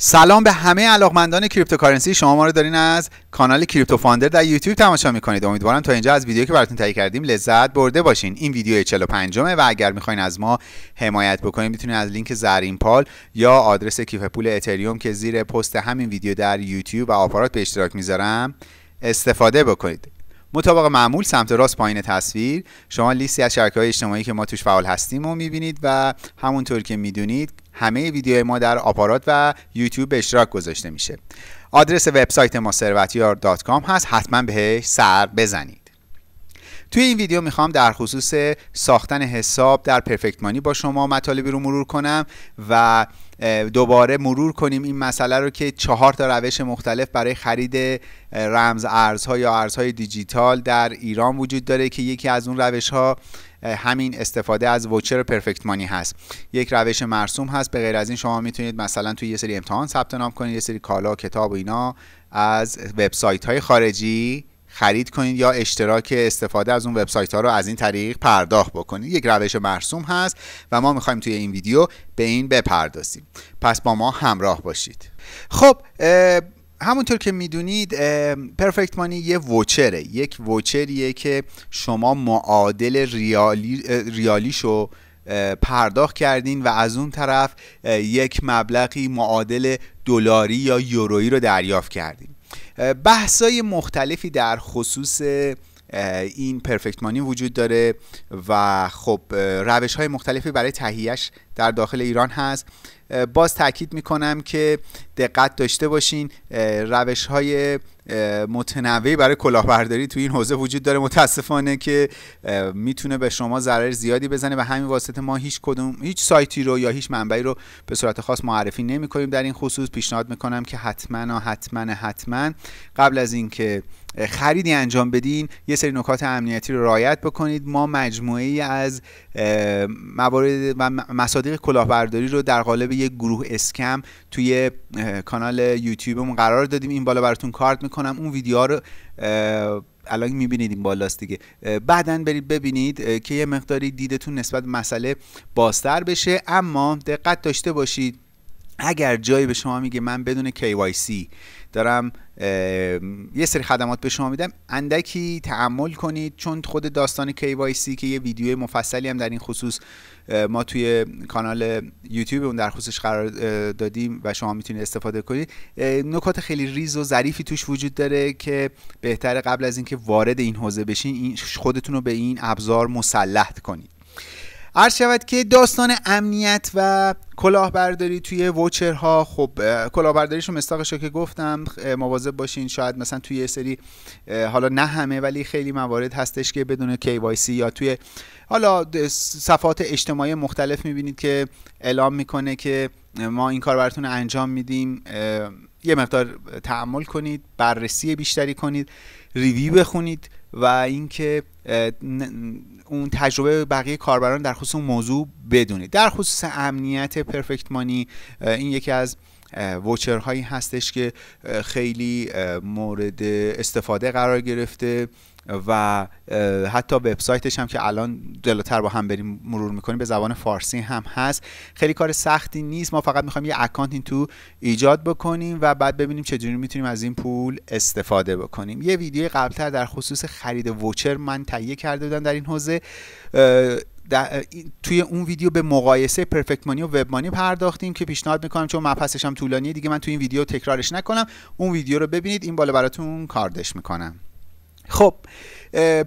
سلام به همه علاقمندان cryptocurrency. شما ما رو دارین از کانال Crypto Founder در یوتیوب تماشا می‌کنید. امیدوارم تا اینجا از ویدیویی که براتون تهیه کردیم لذت برده باشین. این ویدیو 45 مه و اگر می‌خواین از ما حمایت بکنید می‌تونید از لینک زرین پال یا آدرس کیف پول اتریوم که زیر پست همین ویدیو در یوتیوب و آپارات به اشتراک می‌ذارم استفاده بکنید. مطابق معمول سمت راست پایین تصویر شما لیستی از شبکه های اجتماعی که ما توش فعال هستیم رو می‌بینید و همونطور که می‌دونید همه ویدیوهای ما در آپارات و یوتیوب به اشتراک گذاشته میشه. آدرس وبسایت ما ثروتیار هست. حتما بهش سر بزنید. توی این ویدیو می‌خوام در خصوص ساختن حساب در پرفکت مانی با شما مطالبی رو مرور کنم و دوباره مرور کنیم این مسئله رو که چهار تا روش مختلف برای خرید رمز ارزها یا ارزهای دیجیتال در ایران وجود داره که یکی از اون روش ها همین استفاده از ووچر پرفکت مانی هست. یک روش مرسوم هست. به غیر از این شما می‌تونید مثلا توی یه سری امتحان ثبت نام کنید یه سری کالا کتاب و اینا از وبسایت های خارجی خرید کنید یا اشتراک استفاده از اون وبسایت ها رو از این طریق پرداخت بکنید. یک روش مرسوم هست و ما می‌خوایم توی این ویدیو به این بپردازیم. پس با ما همراه باشید. خب همونطور که می‌دونید پرفکت مانی یه ووچره. یک ووچریه که شما معادل ریالی ریالیشو پرداخت کردین و از اون طرف یک مبلغی معادل دلاری یا یورویی رو دریافت کردین. بحثای مختلفی در خصوص این پرفکت مانی وجود داره و خب روش های مختلفی برای تهیهش در داخل ایران هست. باز تاکید می‌کنم که دقت داشته باشین. روش های متنوعی برای کلاهبرداری تو این حوزه وجود داره. متاسفانه که می‌تونه به شما ضرر زیادی بزنه و همین واسطه ما هیچ کدوم هیچ سایتی رو یا هیچ منبعی رو به صورت خاص معرفی نمی کنیم در این خصوص پیشنهاد می‌کنم که حتما حتما حتما قبل از اینکه خریدی انجام بدین یه سری نکات امنیتی رو رعایت بکنید. ما مجموعه ای از موارد و مصادیق کلاهبرداری رو در قالب یک گروه اسکم توی کانال یوتیوبمون قرار دادیم. این بالا براتون کارت می‌کنم. اون ویدیو رو الان می‌بینید این بالاست دیگه. بعدا برید ببینید که یه مقداری دیدتون نسبت مسئله بازتر بشه. اما دقت داشته باشید اگر جایی به شما میگه من بدون KYC دارم یه سری خدمات به شما میدم اندکی تعمل کنید چون خود داستان KYC که یه ویدیو مفصلی هم در این خصوص ما توی کانال یوتیوب اون در خصوصش قرار دادیم و شما می‌تونید استفاده کنید. نکات خیلی ریز و ظریفی توش وجود داره که بهتره قبل از اینکه وارد این حوزه بشین خودتون رو به این ابزار مسلح کنید. عرض شود که داستان امنیت و کلاهبرداری توی ووچرها خب کلاهبرداریشو مستاقش که گفتم مواظب باشین شاید مثلا توی یه سری حالا نه همه ولی خیلی موارد هستش که بدون KYC یا توی حالا صفحات اجتماعی مختلف می‌بینید که اعلام می‌کنه که ما این کار براتون انجام میدیم یه مقدار تعمل کنید بررسی بیشتری کنید ریویو بخونید. و اینکه اون تجربه بقیه کاربران در خصوص اون موضوع بدونید. در خصوص امنیت پرفکت مانی این یکی از وچرهایی هستش که خیلی مورد استفاده قرار گرفته و حتی وبسایتش هم که الان جلوتر با هم بریم مرور می‌کنیم به زبان فارسی هم هست. خیلی کار سختی نیست. ما فقط می‌خوایم یه اکانت این تو ایجاد بکنیم و بعد ببینیم چجوری می‌تونیم از این پول استفاده بکنیم. یه ویدیو قبلتر در خصوص خرید ووچر من تهیه کرده بودم در این حوزه. توی اون ویدیو به مقایسه پرفکت مانی و وب مانی پرداختیم که پیشنهاد می‌کنم چون مبحثش هم طولانیه. دیگه من توی این ویدیو تکرارش نکنم. اون ویدیو رو ببینید. این بالا براتون کاردش می‌کنم. خب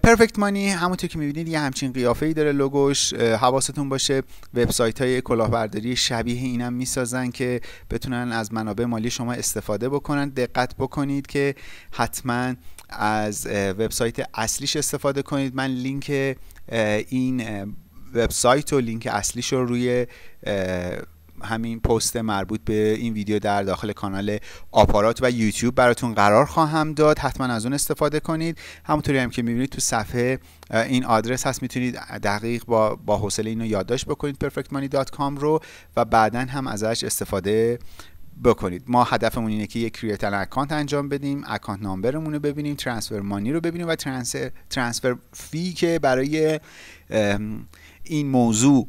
پرفکت مانی همونطور که می‌بینید یه همچین قیافه ای داره لوگوش. حواستون باشه. وبسایت های کلاهبرداری شبیه اینم می‌سازن که بتونن از منابع مالی شما استفاده بکنن. دقت بکنید که حتما از وبسایت اصلیش استفاده کنید. من لینک این وبسایت و لینک اصلیش رو روی همین پست مربوط به این ویدیو در داخل کانال آپارات و یوتیوب براتون قرار خواهم داد. حتما از اون استفاده کنید. همونطوری هم که می‌بینید تو صفحه این آدرس هست. می‌تونید دقیق با با حوصله اینو یادداشت بکنید. perfectmoney.com رو و بعدا هم ازش استفاده بکنید. ما هدفمون اینه که یک create an account انجام بدیم account number مون رو ببینیم transfer money رو ببینیم و transfer fee که برای این موضوع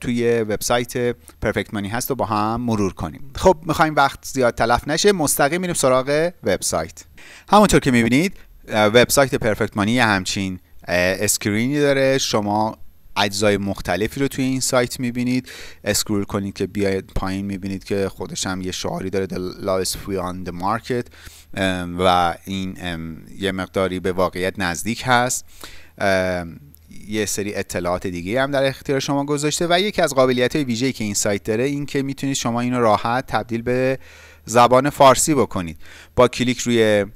توی وبسایت Perfect Money هست و با هم مرور کنیم. خب می‌خوایم وقت زیاد تلف نشه مستقیم میریم سراغ وبسایت. همونطور که می‌بینید وبسایت Perfect Money همچین screen ی داره. شما اجزای مختلفی رو توی این سایت می‌بینید. scroll کنید که بیاید پایین می‌بینید که خودش هم یه شعاری داره the lowest fee on the market. و این یه مقداری به واقعیت نزدیک هست. یه سری اطلاعات دیگه هم در اختیار شما گذاشته و یکی از قابلیت های ویژه‌ای که این سایت داره این که می‌تونید شما اینو راحت تبدیل به زبان فارسی بکنید. با کلیک روی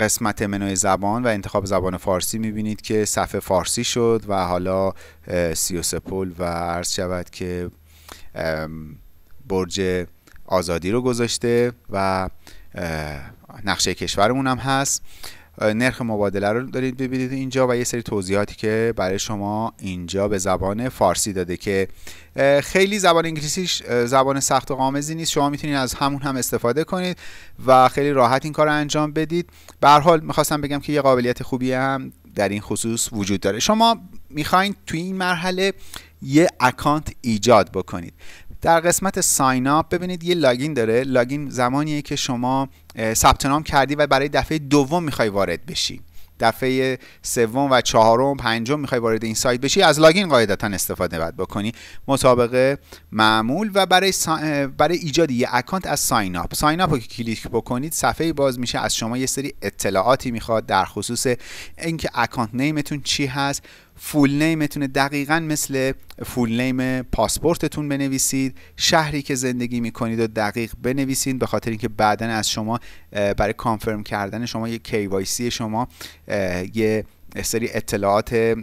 قسمت منوی زبان و انتخاب زبان فارسی می‌بینید که صفحه فارسی شد و حالا 33 پل و عرض شود که برج آزادی رو گذاشته و نقشه کشورمون هم هست. نرخ مبادله رو دارید ببینید اینجا و یه سری توضیحاتی که برای شما اینجا به زبان فارسی داده که خیلی زبان انگلیسیش زبان سخت و قامزی نیست. شما می‌تونید از همون هم استفاده کنید و خیلی راحت این کار رو انجام بدید. به هر حال می‌خواستم بگم که یه قابلیت خوبی هم در این خصوص وجود داره. شما می‌خواین توی این مرحله یه account ایجاد بکنید. در قسمت sign up ببینید یه login داره. login زمانیه که شما ثبت نام کردی و برای دفعه دوم می‌خوای وارد بشی. دفعه سوم و چهارم پنجم می‌خوای وارد این سایت بشی. از login قاعدتا استفاده باید بکنی. مطابق معمول و برای برای ایجاد یه account از sign up sign up رو که کلیک بکنید صفحه باز میشه. از شما یه سری اطلاعاتی می‌خواد در خصوص اینکه اکانت نیمتون چی هست. فول نیمتون دقیقا مثل فول نیم پاسپورتتون بنویسید. شهری که زندگی می‌کنید و دقیق بنویسید به خاطر اینکه بعدا از شما برای کانفرم کردن شما یه KYC شما یه سری اطلاعات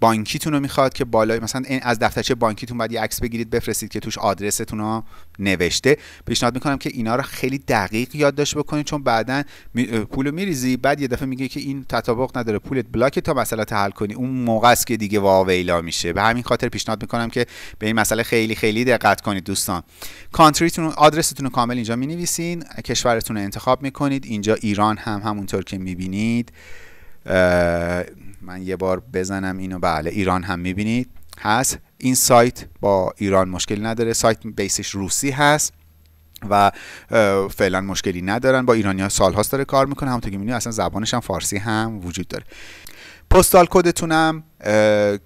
بانکیتون رو می‌خواد که بالای مثلا از دفترچه بانکیتون باید یه عکس بگیرید بفرستید که توش آدرستون رو نوشته. پیشنهاد می‌کنم که اینا رو خیلی دقیق یادداشت بکنید چون بعدا پول رو میریزی بعد یه دفعه میگه که این تطابق نداره پولت بلاک تا مسئله حل کنی. اون موقع است که دیگه واویلا میشه. به همین خاطر پیشنهاد می‌کنم که به این مسئله خیلی خیلی دقت کنید دوستان. کانتریتون آدرستون رو کامل اینجا می‌نویسین. کشورتون رو انتخاب می‌کنید. اینجا ایران هم همونطور که می‌بینید. من یه بار بزنم اینو. بله ایران هم می‌بینید. هست. این سایت با ایران مشکلی نداره. سایت بیسش روسی هست و فعلا مشکلی ندارن. با ایرانی ها سال هاست داره کار می‌کنه. همونطور که می‌بینید اصلا زبانش هم فارسی هم وجود داره. postal code تونم؟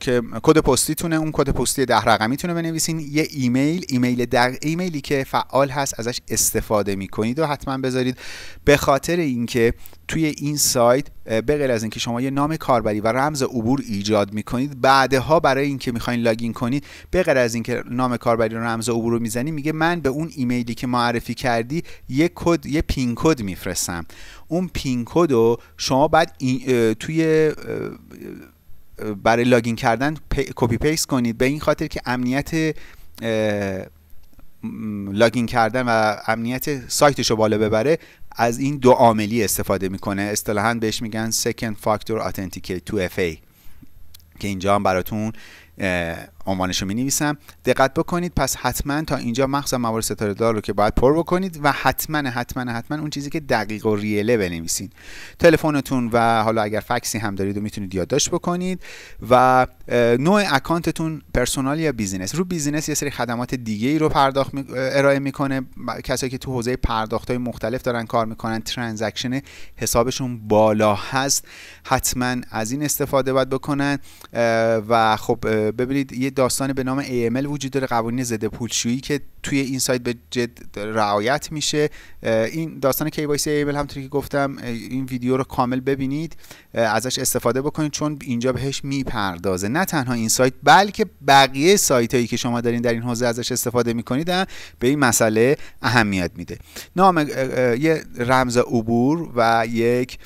که کد پستیتونه اون کد پستی ده رقمیتونه بنویسین. یه ایمیل ایمیل در ایمیلی که فعال هست ازش استفاده می‌کنید و حتما بذارید. به خاطر اینکه توی این سایت به غیر از اینکه شما یه نام کاربری و رمز عبور ایجاد می‌کنید بعدها برای اینکه می‌خواین login کنید به غیر از اینکه نام کاربری و رمز عبور رو می‌زنی میگه من به اون ایمیلی که معرفی کردی یه کد یه pin code میفرستم. اون pin code رو شما بعد توی برای login کردن copy paste کنید. به این خاطر که امنیت login کردن و امنیت سایتش رو بالا ببره از این دو عاملی استفاده می‌کنه. اصطلاحا بهش میگن second factor authenticate 2FA که اینجا هم براتون عنوانش رو می نویسم دقت بکنید پس حتما تا اینجا مخصوصا موارد ستاره دار رو که باید پر بکنید و حتما حتما حتما اون چیزی که دقیق و real ه بنویسید تلفنتون و حالا اگر فکسی هم دارید و می‌تونید یادداشت بکنید و نوع account تون personal یا business. رو business یه سری خدمات دیگه ای رو پرداخت ارائه می‌کنه. کسایی که تو حوزه پرداخت های مختلف دارن کار می‌کنن transaction حسابشون بالا هست. حتما از این استفاده باید بکنن. و خب ببینید یه داستان به نام AML وجود داره قوانین ضد پولشویی که توی این سایت به جد رعایت میشه. این داستان KYC AML همونطوری که گفتم این ویدیو رو کامل ببینید ازش استفاده بکنید چون اینجا بهش می‌پردازه. نه تنها این سایت بلکه بقیه سایت هایی که شما دارین در این حوزه ازش استفاده می‌کنید به این مسئله اهمیت میده. نام یه رمز عبور و یک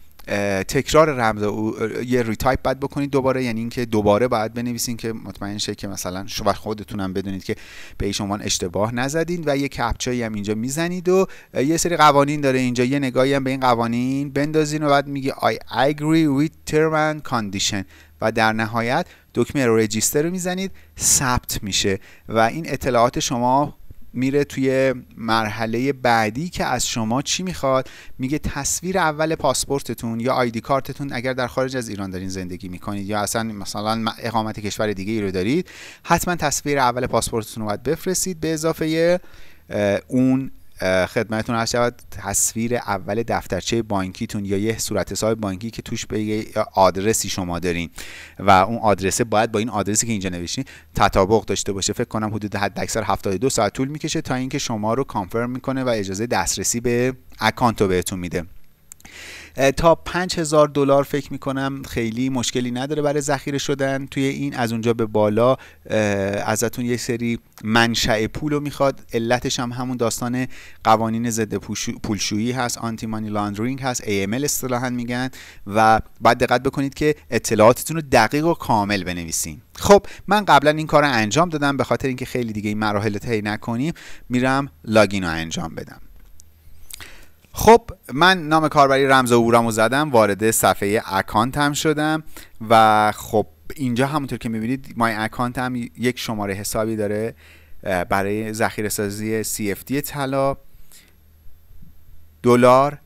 تکرار رمز عبور یه retype باید بکنید دوباره یعنی اینکه دوباره باید بنویسین که مطمئن شه که مثلا شما خودتونم بدونید که به عنوان اشتباه نزدین و یه captcha یی هم اینجا می‌زنید و یه سری قوانین داره اینجا. یه نگاهی هم به این قوانین بندازین و بعد میگه I agree with term and condition. و در نهایت دکمه register رو می‌زنید ثبت میشه. و این اطلاعات شما میره توی مرحله بعدی که از شما چی می‌خواد؟ میگه تصویر اول پاسپورتتون یا آیدی کارتتون اگر در خارج از ایران دارین زندگی می‌کنید یا اصلا مثلا اقامت کشور دیگه ای رو دارید حتما تصویر اول پاسپورتتون رو باید بفرستید به اضافه اون خدمتتون هست شود تصویر اول دفترچه بانکیتون یا یه صورت حساب بانکی که توش به یه آدرسی شما دارین و اون آدرسه باید با این آدرسی که اینجا نوشتین تطابق داشته باشه. فکر کنم حدود حد اکثر 72 ساعت طول می‌کشه تا اینکه شما رو کانفرم می‌کنه و اجازه دسترسی به اکانت رو بهتون میده. تا 5000 دلار فکر می‌کنم خیلی مشکلی نداره برای ذخیره شدن. توی این از اونجا به بالا ازتون یه سری منشأ پول رو می‌خواد. علتش هم همون داستان قوانین ضد پولشویی هست. anti money laundering هست AML اصطلاحا میگن. و بعد دقت بکنید که اطلاعاتتون رو دقیق و کامل بنویسین. خب من قبلا این کار رو انجام دادم. به خاطر اینکه خیلی دیگه این مراحل طی نکنیم میرم login رو انجام بدم. خب من نام کاربری رمز عبورم زدم وارد صفحه account شدم و خب اینجا همونطور که می‌بینید my account هم یک شماره حسابی داره برای ذخیره سازی CFD طلا دلار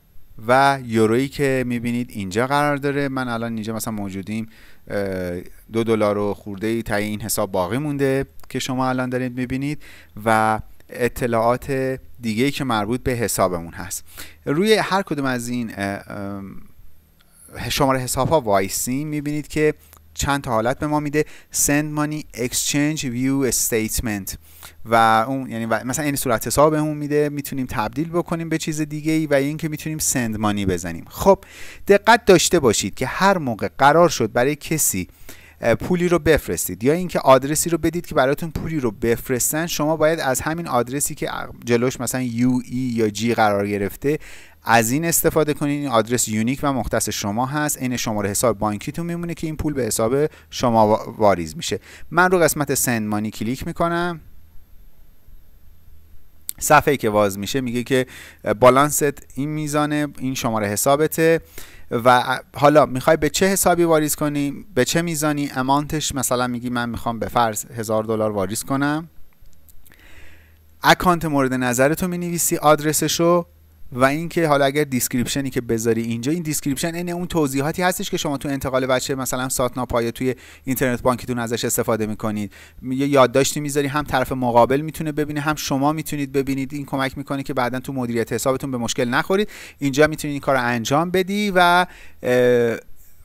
و یورویی که می‌بینید اینجا قرار داره. من الان اینجا مثلا موجودیم دو دلار و خورده ای تا این حساب باقی مونده که شما الان دارید می‌بینید و اطلاعات دیگه که مربوط به حسابمون هست. روی هر کدوم از این شماره حساب ها وایسی می‌بینید که چند تا حالت به ما میده. Send money exchange view statement. و اون یعنی مثلا این صورت حساب بهمون میده. می‌تونیم تبدیل بکنیم به چیز دیگه ای و اینکه می‌تونیم send money بزنیم. خب دقت داشته باشید که هر موقع قرار شد برای کسی پولی رو بفرستید. یا اینکه آدرسی رو بدید که براتون پولی رو بفرستن شما باید از همین آدرسی که جلوش مثلا یو ای یا جی قرار گرفته از این استفاده کنید این آدرس یونیک و مختص شما هست. این شماره حساب بانکیتون میمونه که این پول به حساب شما واریز میشه. من رو قسمت send money کلیک می‌کنم. صفحه که واز میشه میگه که بالانست این میزانه این شماره حسابته. و حالا می‌خوای به چه حسابی واریز کنی؟ به چه میزانی؟ amount تش مثلا میگی من می‌خوام به فرض هزار دلار واریز کنم. account مورد نظرتو می‌نویسی آدرسشو و اینکه حالا اگر description ی که بذاری اینجا این description این اون توضیحاتی هستش که شما تو انتقال وجه مثلا ساتنا پایا توی اینترنت بانکیتون ازش استفاده می‌کنید. یه یادداشتی می‌ذاری هم طرف مقابل می‌تونه ببینه هم شما می‌تونید ببینید. این کمک می‌کنه که بعدا تو مدیریت حسابتون به مشکل نخورید. اینجا می‌تونید این کار رو انجام بدی و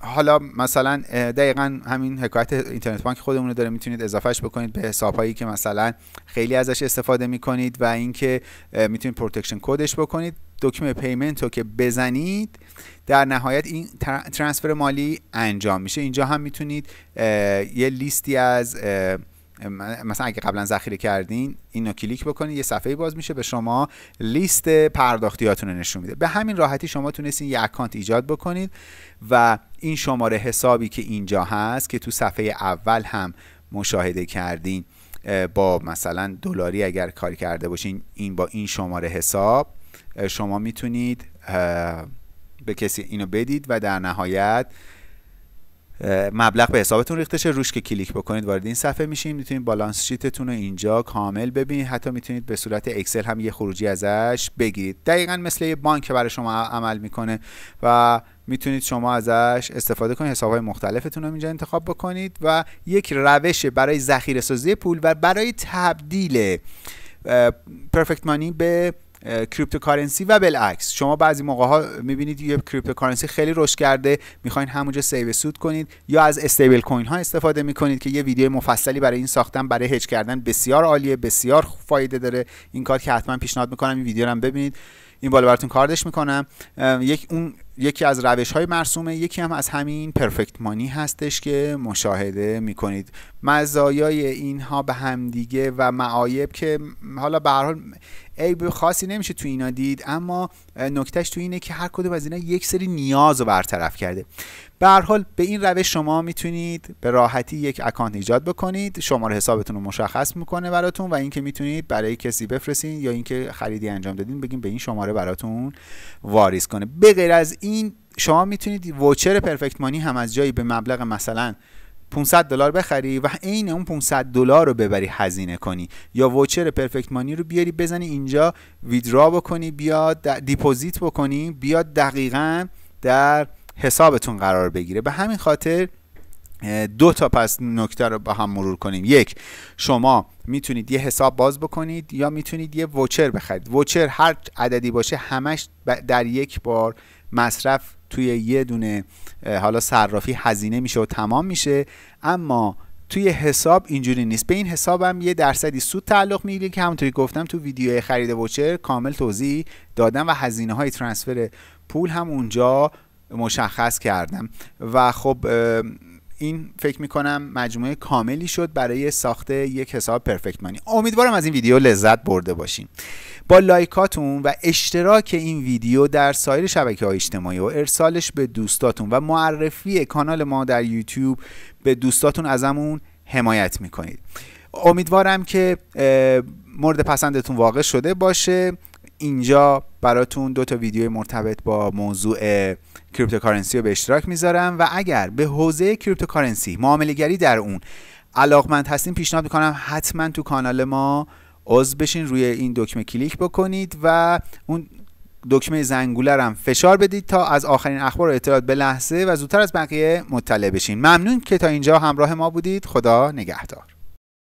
حالا مثلا دقیقا همین حکایت اینترنت بانک خودمون رو داره. می‌تونید اضافهش بکنید به حسابهایی که مثلا خیلی ازش استفاده می‌کنید و اینکه می‌تونید protection code ش بکنید. دکمه payment رو که بزنید در نهایت این ترانسفر مالی انجام میشه. اینجا هم می‌تونید یه لیستی از مثلا اگه قبلا ذخیره کردین اینو کلیک بکنید یه صفحه باز میشه به شما لیست پرداختیاتون رو نشون میده. به همین راحتی شما تونستین یه اکانت ایجاد بکنید و این شماره حسابی که اینجا هست که تو صفحه اول هم مشاهده کردین با مثلا دلاری اگر کار کرده باشین این با این شماره حساب شما می‌تونید به کسی اینو بدید و در نهایت مبلغ به حسابتون ریخته شه. روش که کلیک بکنید وارد این صفحه میشین. می‌تونید بالانس شیتتون رو اینجا کامل ببینید. حتی می‌تونید به صورت اکسل هم یه خروجی ازش بگیرید. دقیقا مثل یه بانک برای شما عمل می‌کنه و می‌تونید شما ازش استفاده کنید. حساب های مختلفتون رو اینجا انتخاب بکنید و یک روش برای ذخیره سازی پول و برای تبدیل Perfect Money به cryptocurrency و بالعکس. شما بعضی موقع ها می‌بینید یه cryptocurrency خیلی رشد کرده می‌خواین همونجا save سود کنید یا از stable coin ها استفاده می‌کنید که یه ویدیو مفصلی برای این ساختن برای هج کردن بسیار عالیه بسیار فایده داره. این کار که حتما پیشنهاد می‌کنم این ویدیو رو هم ببینید. این بالا براتون کاردش می‌کنم. یک اون یکی از روش های مرسومه یکی هم از همین Perfect Money هستش که مشاهده می‌کنید. مزایای اینها به همدیگه و معایب که حالا به هر حال عیب خاصی نمیشه تو اینا دید اما نکتهش تو اینه که هر کدوم از اینا یک سری نیاز رو برطرف کرده. به حال به این روش شما می‌تونید به راحتی یک اکانت ایجاد بکنید. شماره حسابتون رو مشخص می‌کنه براتون و اینکه می‌تونید برای کسی بفرستین یا اینکه خریدی انجام دادین بگیم به این شماره براتون واریز کنه. به غیر از این شما می‌تونید ووچر پرفکت مانی هم از جایی به مبلغ مثلا 500 دلار بخری و عین اون 500 دلار رو ببری هزینه کنی. یا ووچر پرفکت مانی رو بیاری بزنی اینجا ویدرا بکنی بیاد دیپوزیت بکنی بیاد دقیقا در حسابتون قرار بگیره. به همین خاطر دو تا پس نکته رو با هم مرور کنیم. یک شما می‌تونید یه حساب باز بکنید یا می‌تونید یه ووچر بخرید. ووچر هر عددی باشه همش در یک بار مصرف توی یه دونه حالا صرافی هزینه میشه و تمام میشه اما توی حساب اینجوری نیست. به این حسابم یه درصدی سود تعلق می‌گیره که همونطوری گفتم تو ویدیو خرید ووچر کامل توضیح دادم و هزینه های ترانسفر پول هم اونجا مشخص کردم. و خب این فکر می‌کنم مجموعه کاملی شد برای ساخت یک حساب پرفکت مانی امیدوارم از این ویدیو لذت برده باشین. با like اتون و اشتراک این ویدیو در سایر شبکه های اجتماعی و ارسالش به دوستاتون و معرفی کانال ما در یوتیوب به دوستاتون ازمون حمایت می‌کنید. امیدوارم که مورد پسندتون واقع شده باشه. اینجا براتون دو تا ویدیو مرتبط با موضوع cryptocurrency رو به اشتراک می‌ذارم و اگر به حوزه cryptocurrency معامله گری در اون علاقمند هستین پیشنهاد می‌کنم حتما تو کانال ما عضو بشین روی این دکمه کلیک بکنید و اون دکمه زنگوله هم فشار بدید تا از آخرین اخبار و اطلاعات به لحظه و زودتر از بقیه مطلع بشین. ممنون که تا اینجا همراه ما بودید. خدا نگهدار.